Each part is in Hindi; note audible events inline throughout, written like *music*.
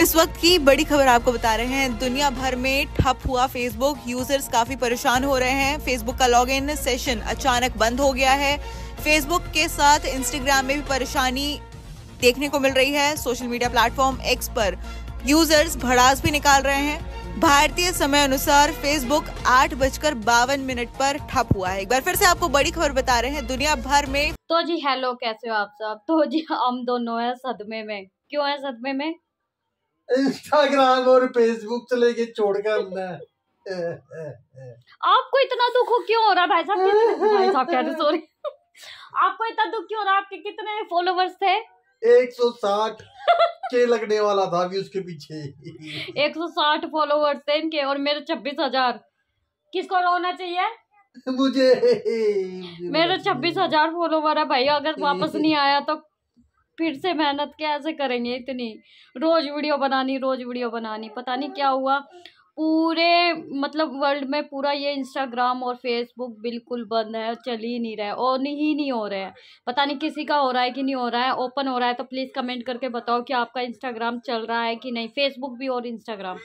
इस वक्त की बड़ी खबर आपको बता रहे हैं। दुनिया भर में ठप हुआ फेसबुक यूज़र्स काफ़ी परेशान हो रहे हैं। फेसबुक का लॉग इन सेशन अचानक बंद हो गया है। फेसबुक के साथ इंस्टाग्राम में भी परेशानी देखने को मिल रही है। सोशल मीडिया प्लेटफॉर्म एक्स पर यूज़र्स भड़ास भी निकाल रहे हैं। भारतीय समय अनुसार फेसबुक आठ बजकर बावन मिनट पर ठप हुआ है। एक बार फिर से आपको बड़ी खबर बता रहे हैं। दुनिया भर में तो जी हेलो कैसे हो आप सब? तो जी, हम दोनों है सदमे में। क्यों है सदमे में? इंस्टाग्राम और फेसबुक चले गए छोड़कर हमने। आपको इतना दुख क्यों हो रहा भाई साहब? *laughs* भाई साहब कह रहे सॉरी आपको इतना दुख क्यों हो रहा आपके कितने फॉलोवर्स थे? 160 के लगने वाला था अभी उसके पीछे। 160 फॉलोवर्स थे इनके और मेरे छब्बीस हज़ार। किसको रोना चाहिए? मुझे। मेरे छब्बीस हज़ार फॉलोवर है भाई अगर वापस नहीं आया तो फिर से मेहनत कैसे करेंगे इतनी? रोज वीडियो बनानी, रोज वीडियो बनानी, पता नहीं क्या हुआ। पूरे मतलब वर्ल्ड में पूरा ये इंस्टाग्राम और फेसबुक बिल्कुल बंद है, चल ही नहीं रहा है, और ही नहीं हो रहा है। पता नहीं किसी का हो रहा है कि नहीं हो रहा है ओपन हो रहा है तो प्लीज़ कमेंट करके बताओ कि आपका इंस्टाग्राम चल रहा है कि नहीं। फेसबुक भी और इंस्टाग्राम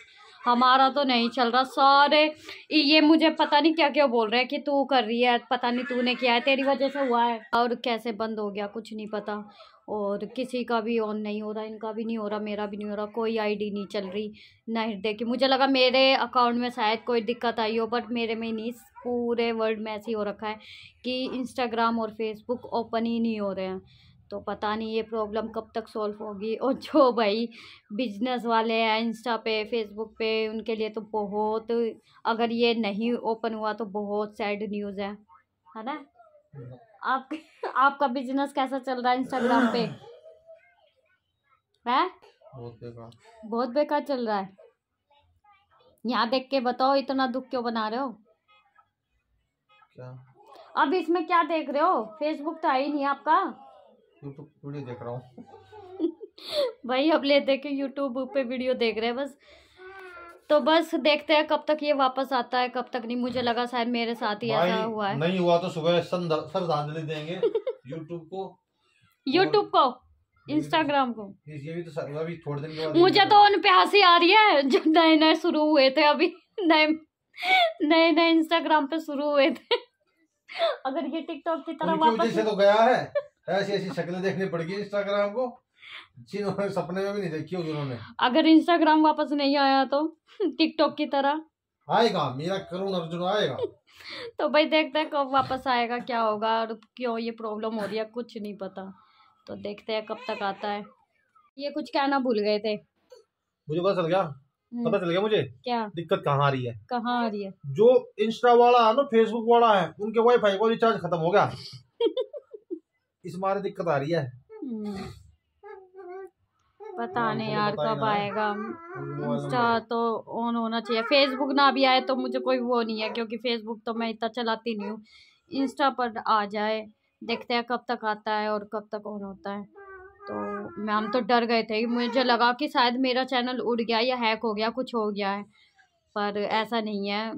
हमारा तो नहीं चल रहा। सारे, ये मुझे पता नहीं क्या क्या बोल रहे हैं कि तू कर रही है, पता नहीं तूने किया है, तेरी वजह से हुआ है। और कैसे बंद हो गया, कुछ नहीं पता। और किसी का भी ऑन नहीं हो रहा, इनका भी नहीं हो रहा, मेरा भी नहीं हो रहा, कोई आईडी नहीं चल रही। ना हृदय की मुझे लगा मेरे अकाउंट में शायद कोई दिक्कत आई हो बट मेरे में नहीं, पूरे वर्ल्ड में ऐसे ही हो रखा है कि इंस्टाग्राम और फेसबुक ओपन ही नहीं हो रहे हैं। तो पता नहीं ये प्रॉब्लम कब तक सॉल्व होगी। और जो भाई बिज़नेस वाले हैं इंस्टा पे फेसबुक पे उनके लिए तो बहुत अगर ये नहीं ओपन हुआ तो बहुत सैड न्यूज़ है। है ना? आप आपका बिज़नेस कैसा चल रहा है इंस्टाग्राम पे? है? बहुत बेकार। बहुत बेकार चल रहा है। यहाँ देख के बताओ इतना दुख क्यों बना रहे हो? क्या? अब इसमें क्या देख रहे हो? फेसबुक तो है ही नहीं आपका। यूट्यूब वीडियो देख रहा हूँ? भाई अब ले दे के यूट्यूब पे वीडियो देख रहे हैं बस। तो बस देखते हैं कब तक ये वापस आता है कब तक नहीं। मुझे लगा शायद मेरे साथ ही ऐसा हुआ है। नहीं हुआ तो सुबह श्रद्धांजलि देंगे *laughs* यूट्यूब को। यूट्यूब को? इंस्टाग्राम को? ये भी तो अभी थोड़े दिन के बाद मुझे तो उन पे हँसी आ रही है जो नए नए शुरू हुए थे अभी। नए नए नए इंस्टाग्राम पे शुरू हुए थे। अगर ये टिकटॉक की तरह वापस से तो गया है। ऐसी ऐसी शक्लें देखनी पड़ेगी इंस्टाग्राम को जिन्होंने सपने में भी नहीं देखी होगी उन्होंने। अगर इंस्टाग्राम वापस नहीं आया तो टिकटॉक की तरह। आएगा मेरा करुण अर्जुन आएगा। *laughs* तो भाई देखते हैं कब वापस आएगा क्या होगा और क्यों ये प्रॉब्लम हो रही है कुछ नहीं पता। तो देखते हैं कब तक आता है। ये कुछ कहना भूल गए थे। मुझे पता चल गया? हम्म, पता चल गया मुझे? क्या? दिक्कत कहाँ आ रही है? कहाँ आ रही है? जो इंस्टा वाला है ना फेसबुक वाला है उनके वाईफाई का रिचार्ज खत्म हो गया। *laughs* इस मारे दिक्कत आ रही है? हम्म, पता हाँ, नहीं यार कब आएगा। इंस्टा तो ऑन होना चाहिए। फेसबुक ना भी आए तो मुझे कोई वो नहीं है क्योंकि फेसबुक तो मैं इतना चलाती नहीं हूँ। इंस्टा पर आ जाए देखते हैं कब तक आता है और कब तक ऑन होता है। तो मैं हम तो डर गए थे मुझे लगा कि शायद मेरा चैनल उड़ गया या हैक हो गया कुछ हो गया है। पर ऐसा नहीं है।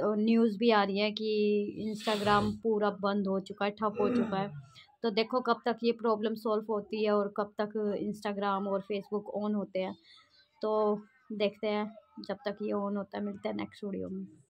तो न्यूज़ भी आ रही है कि इंस्टाग्राम पूरा बंद हो चुका है ठप हो चुका है। तो देखो कब तक ये प्रॉब्लम सॉल्व होती है और कब तक इंस्टाग्राम और फेसबुक ऑन होते हैं। तो देखते हैं जब तक ये ऑन होता है, मिलते हैं नेक्स्ट वीडियो में।